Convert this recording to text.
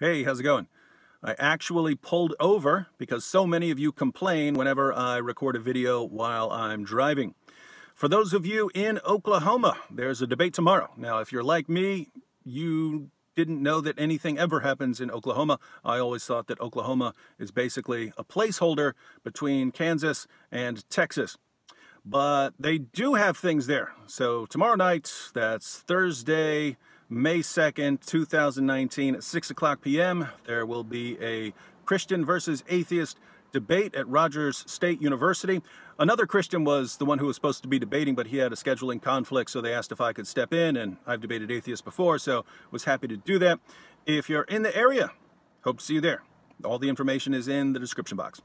Hey, how's it going? I actually pulled over because so many of you complain whenever I record a video while I'm driving. For those of you in Oklahoma, there's a debate tomorrow. Now, if you're like me, you didn't know that anything ever happens in Oklahoma. I always thought that Oklahoma is basically a placeholder between Kansas and Texas. But they do have things there. So tomorrow night, that's Thursday, May 2nd, 2019 at 6 o'clock p.m. There will be a Christian versus atheist debate at Rogers State University. Another Christian was the one who was supposed to be debating, but he had a scheduling conflict, so they asked if I could step in, and I've debated atheists before, so was happy to do that. If you're in the area, hope to see you there. All the information is in the description box.